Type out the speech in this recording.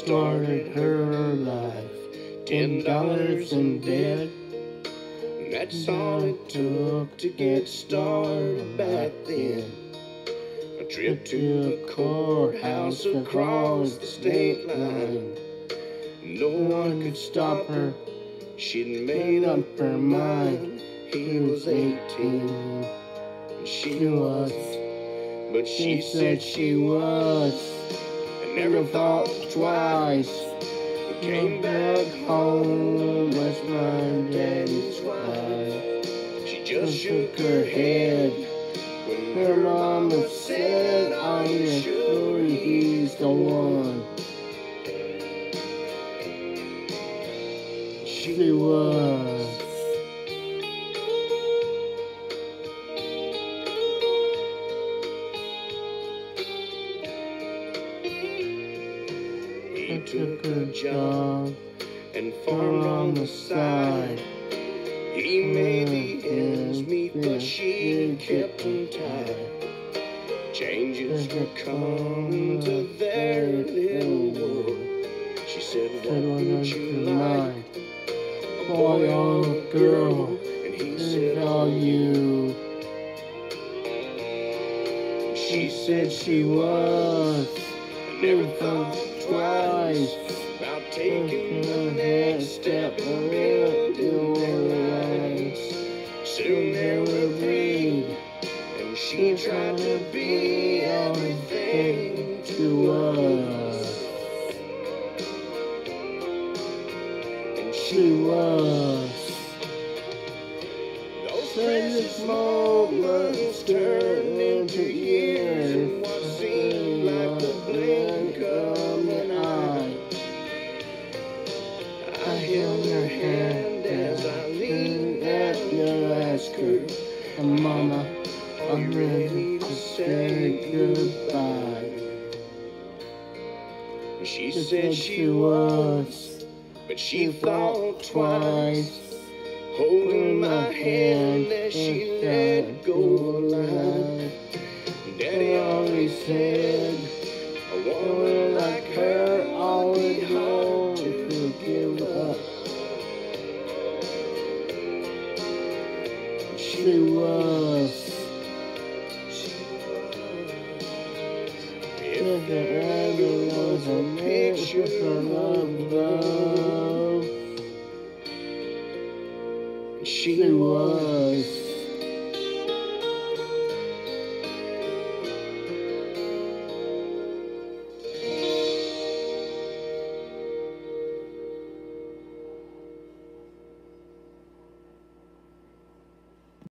started her life. Ten dollars in debt. That's all it took to get started back then. A trip to the courthouse across the state line. No one could stop her. She'd made up her mind. He was 18, and she was. But she said she was. Never thought twice. Came back home as my daddy's wife. She just shook her head when her mama said, I am sure he's the one? She was. He took a job and farmed on the side. He made the ends meet, but she kept him tight. Changes were coming to their little world. She said, What would you like? A boy or a girl? And he said, All you. She said she was. Never thought twice about taking the next step and into life. Soon there will be, and she tried to be everything to us. And she was. Those precious moments turned into years an eye. I held her hand as I leaned at her, asked her, Mama, I'm ready to say goodbye. She said she was, but she thought twice. Holding my hand as she let go of alive. Daddy always said, a woman like her always know to give up. She was. If there ever was a picture of love, she was.